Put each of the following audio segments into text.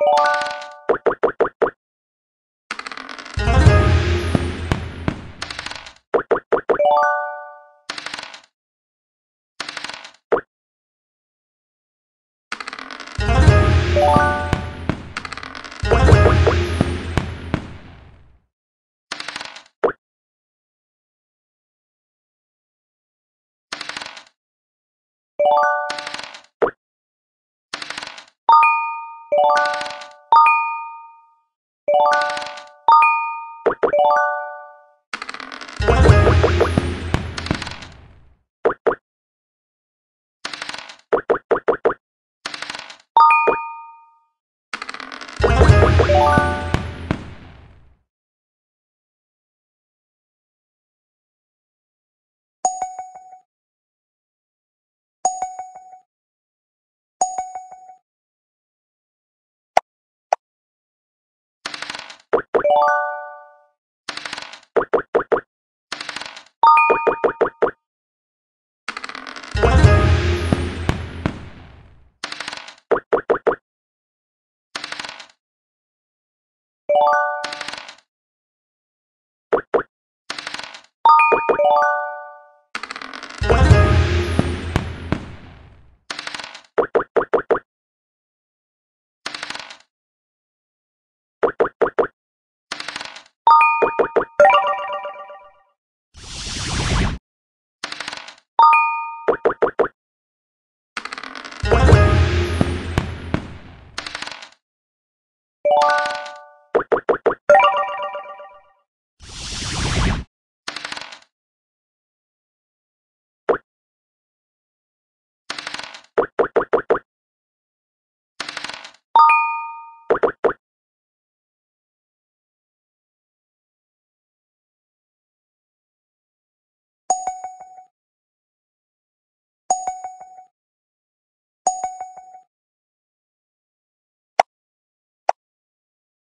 you.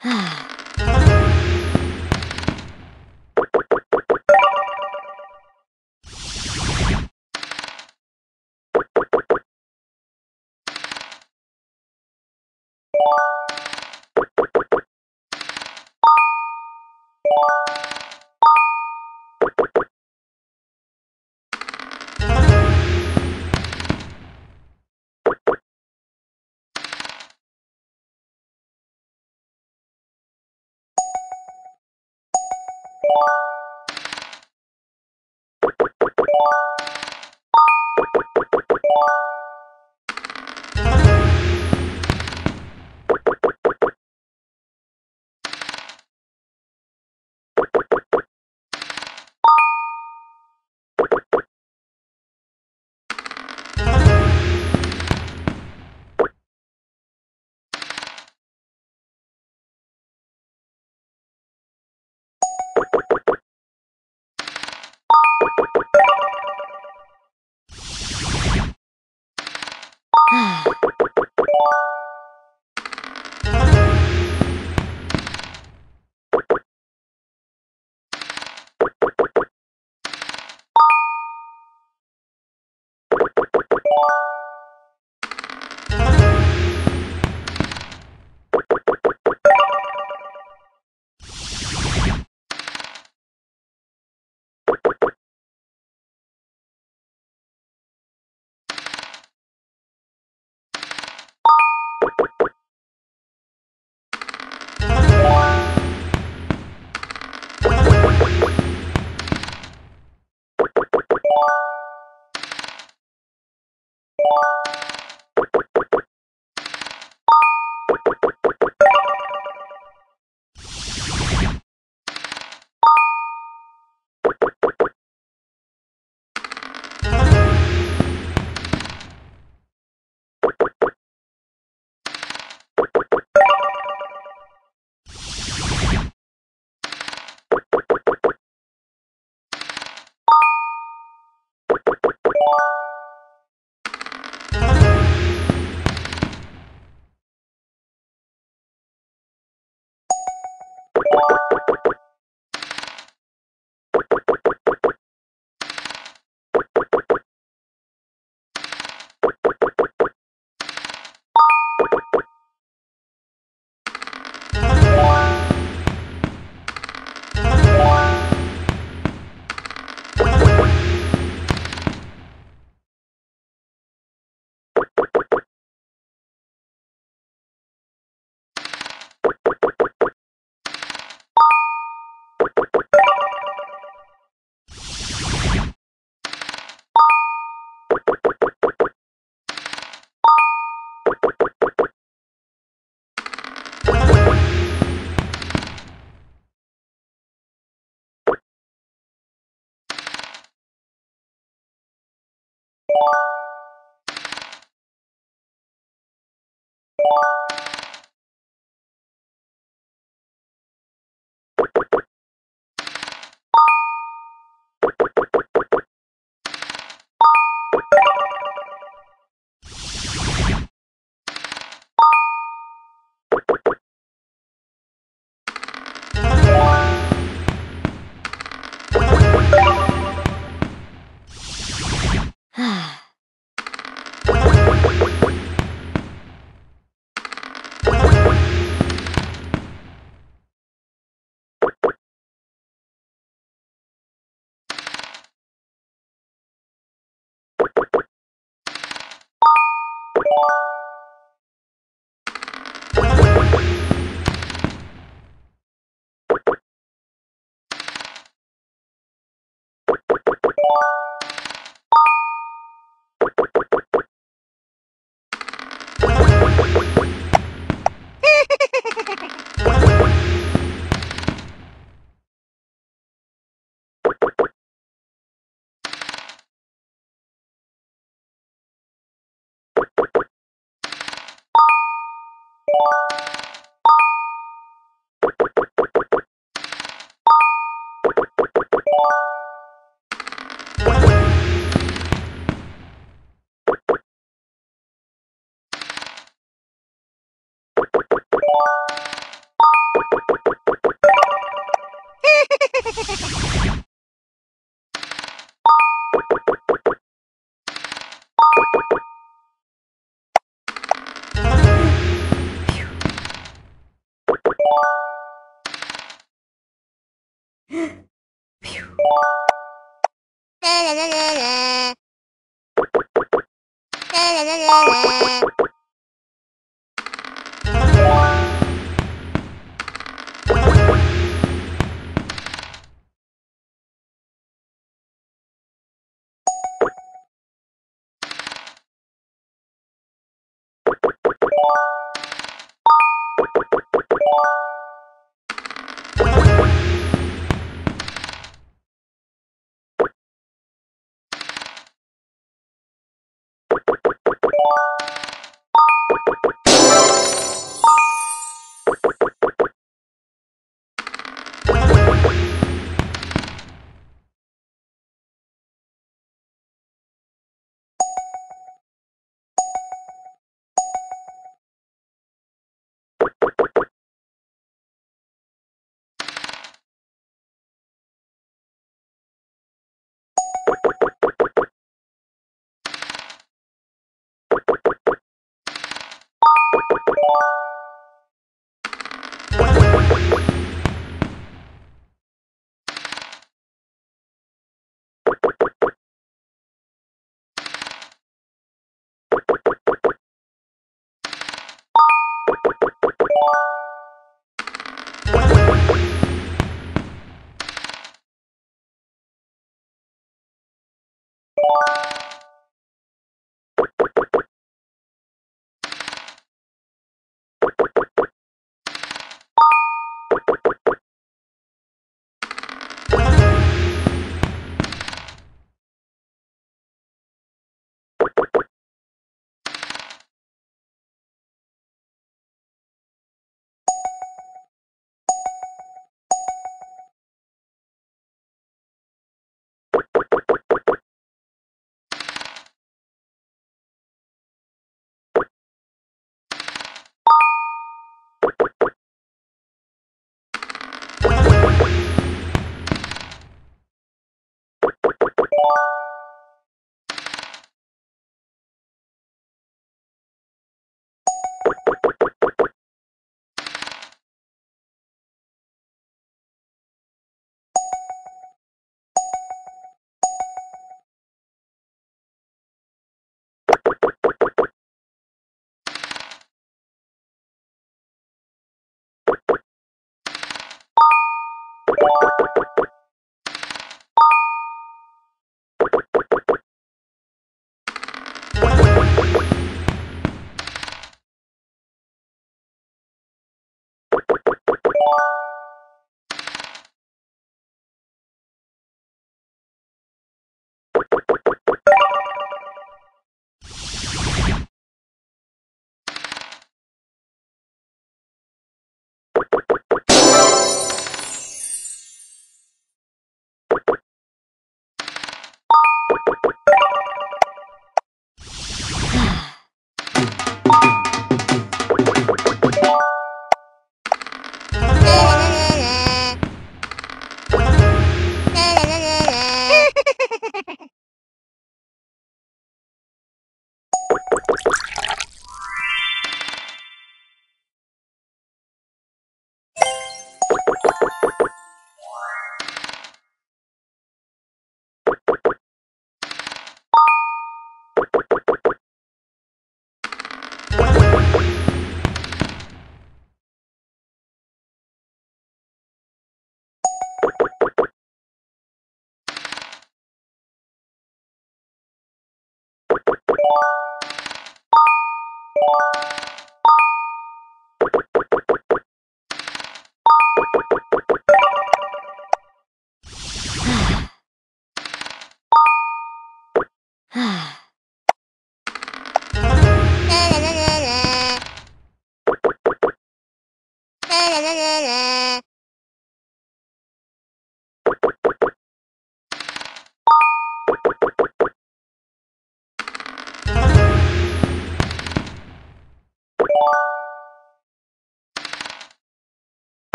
Ah. you you la la la la.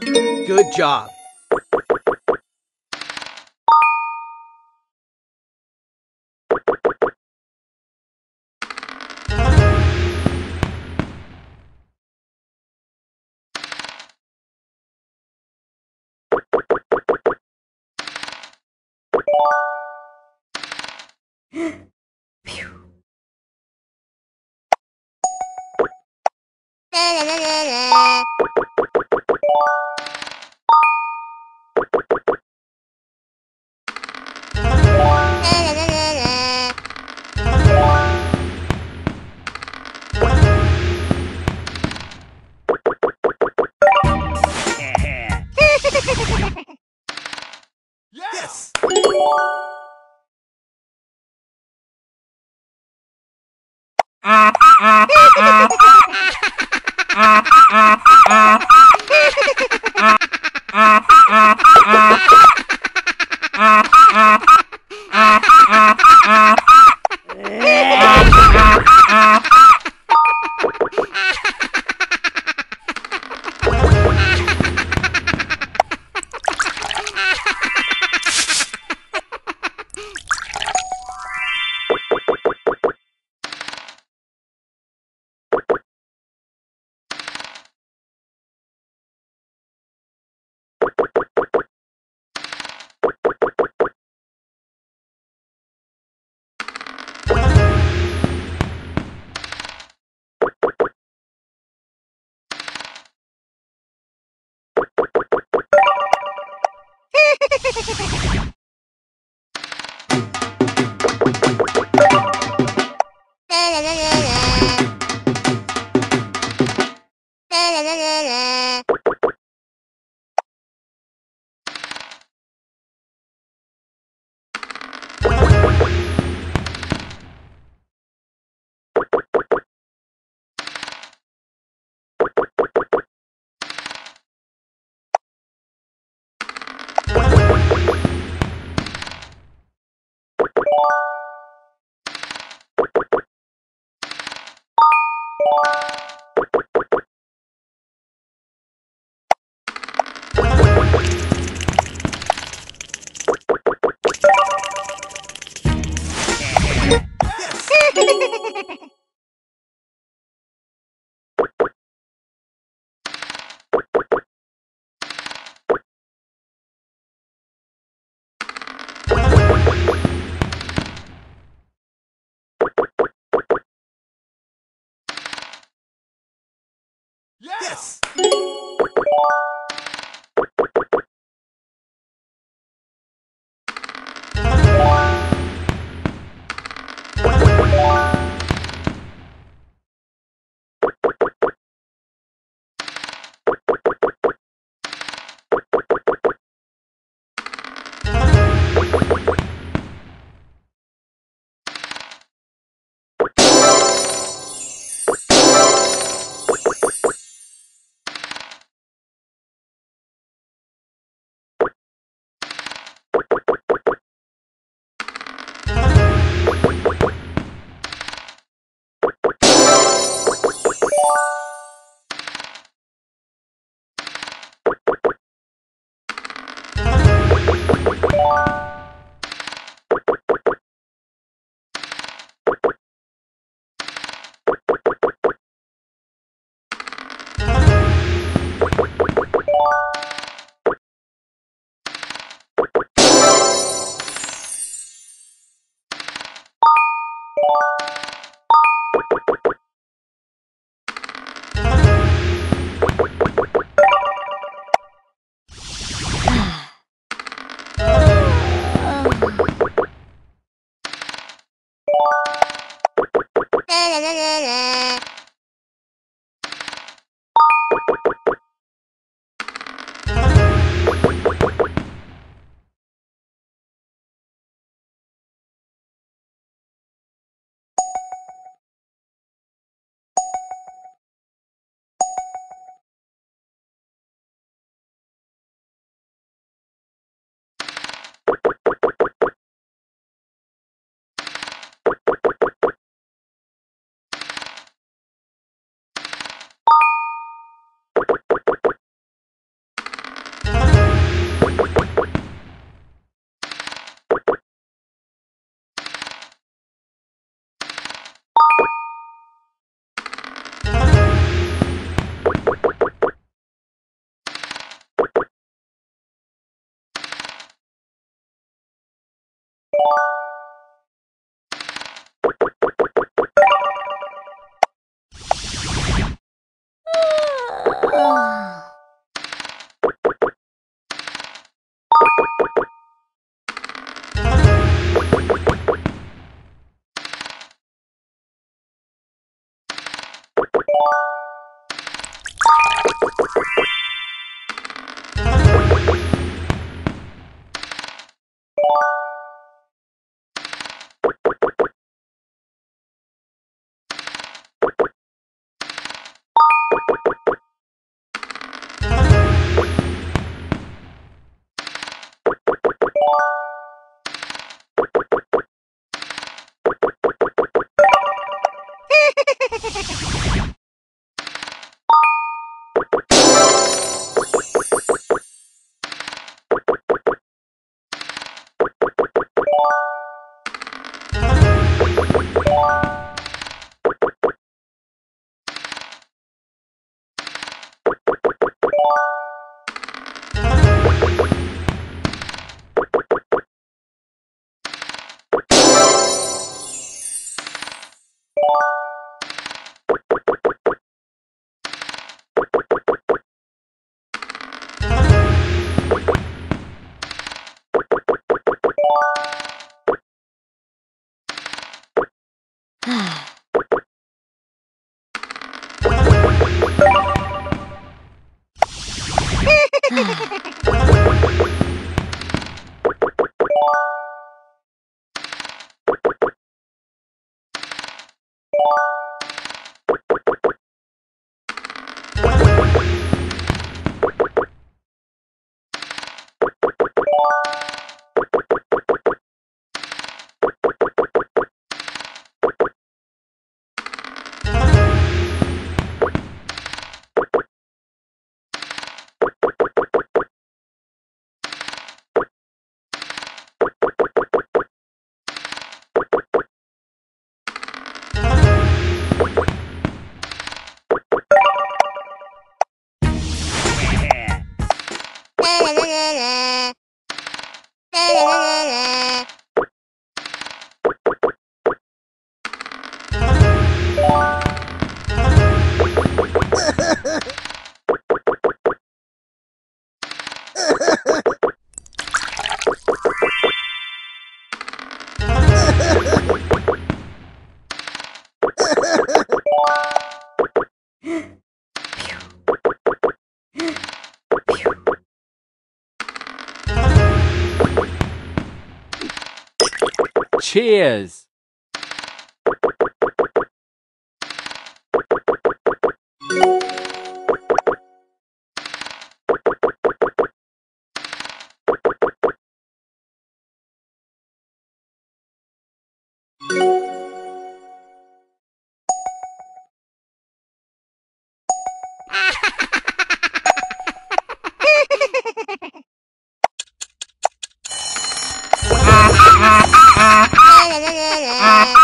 Good job. Yes! です。啦啦啦啦。Cheers!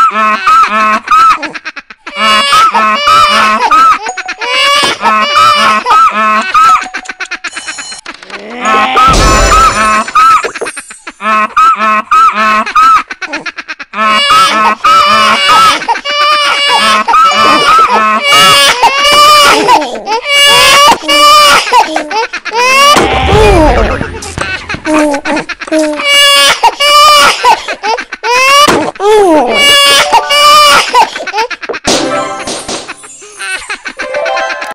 Ooh. Ah.